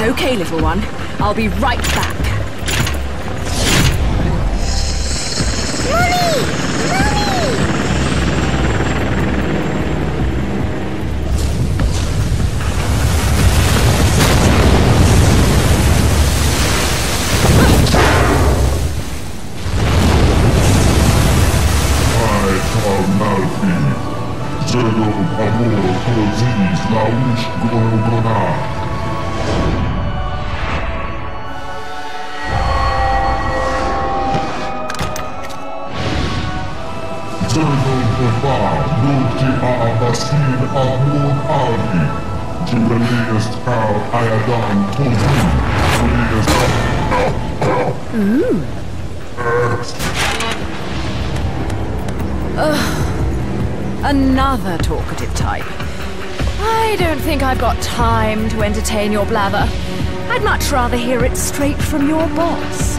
little one. I'll be right back. Ai, Carnalfi, Zero Amor Kozis Laush Gorgona. Jubileus Al Ayadan Tozi, Jubileus Another talkative type. I don't think I've got time to entertain your blather. I'd much rather hear it straight from your boss.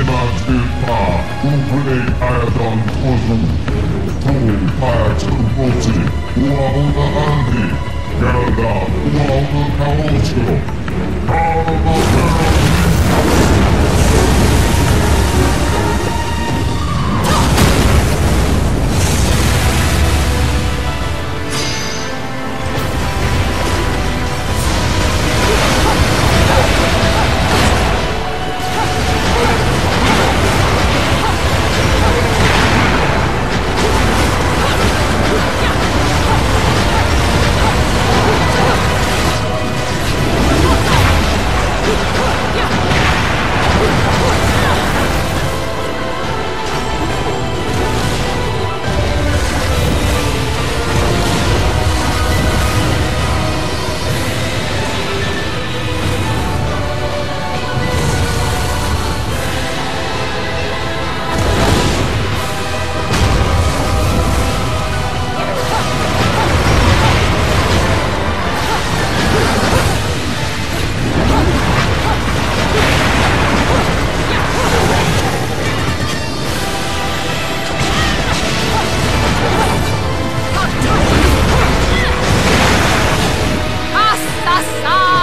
emat ilpa Ubre ayadon kozu Tol hayatın bozi Uağına andi Gelda uağına kaosu Karabakar 杀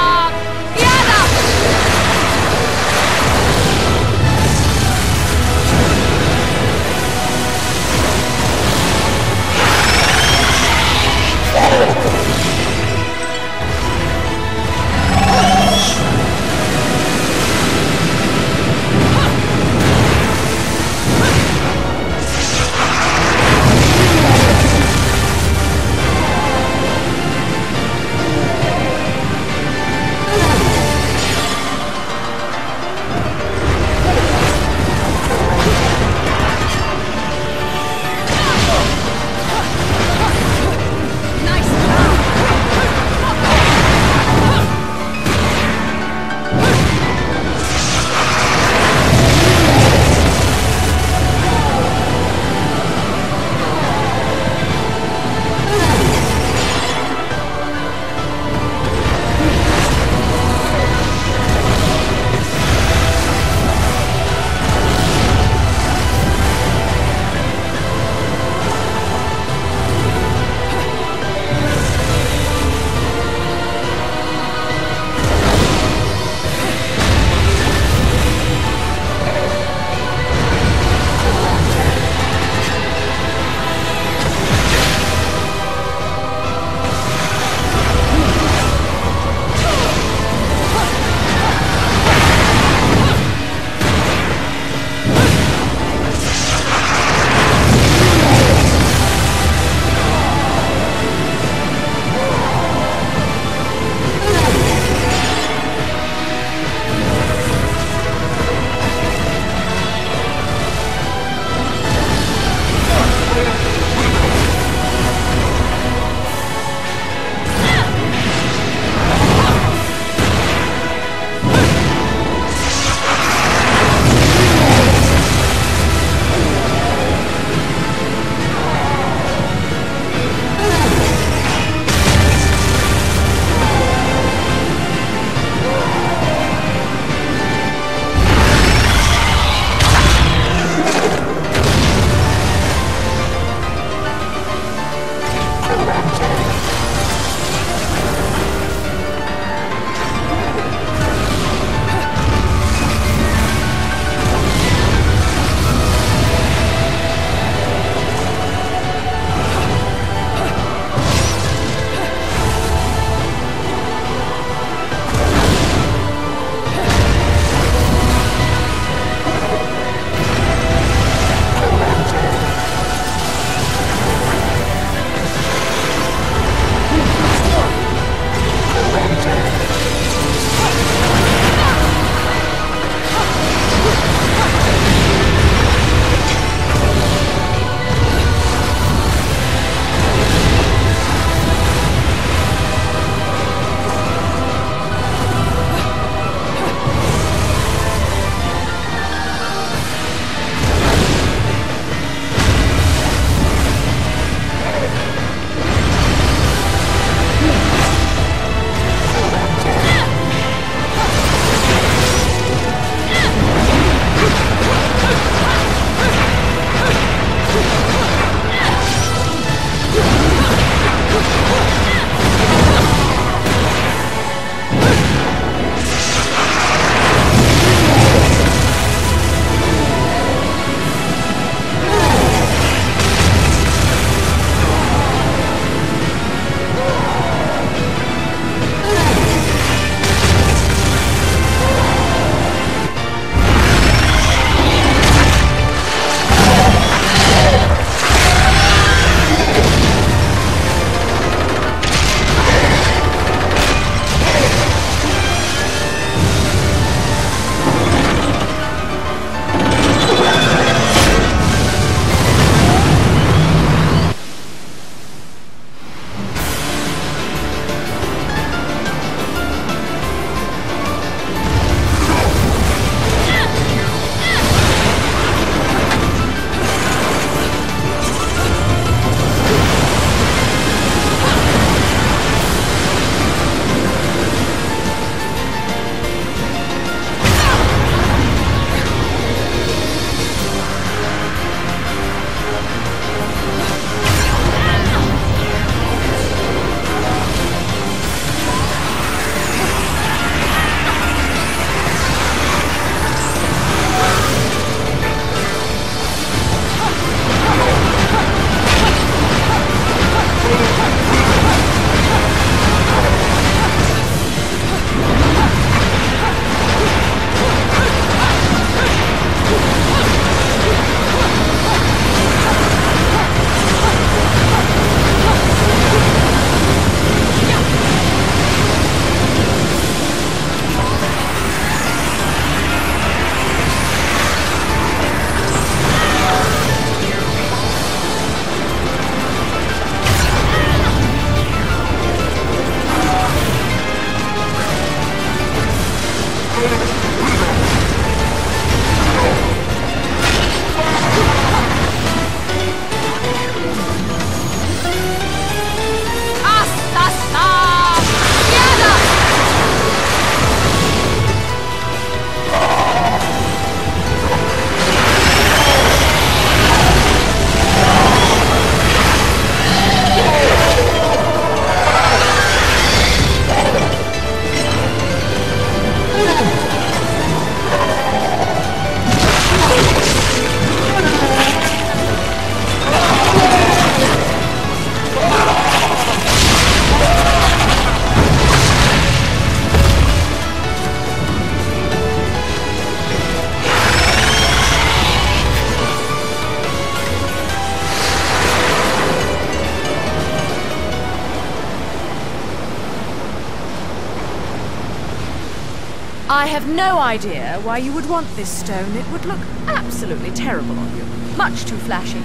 I have no idea why you would want this stone. It would look absolutely terrible on you. Much too flashy.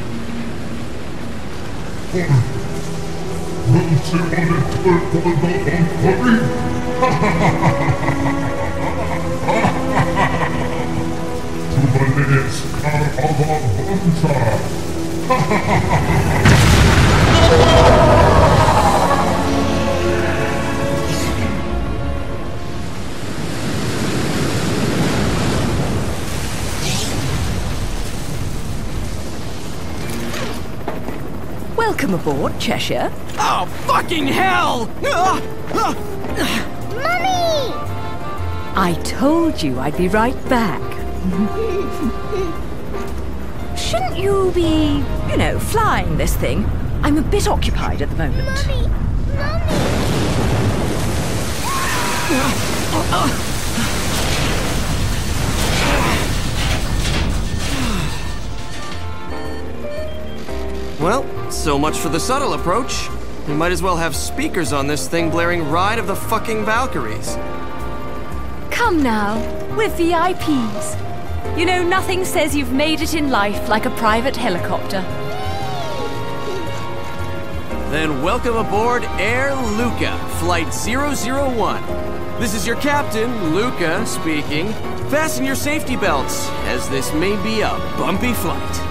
Will sit on it for the To the next car of a hunter. Welcome aboard, Cheshire. Oh, fucking hell! Ah, ah. Mummy! I told you I'd be right back. Shouldn't you be, you know, flying this thing? I'm a bit occupied at the moment. Mummy! Mummy! Ah, Well, so much for the subtle approach. We might as well have speakers on this thing blaring Ride of the fucking Valkyries. Come now, we're VIPs. You know, nothing says you've made it in life like a private helicopter. Then welcome aboard Air Luka, Flight 001. This is your captain, Luka, speaking. Fasten your safety belts, as this may be a bumpy flight.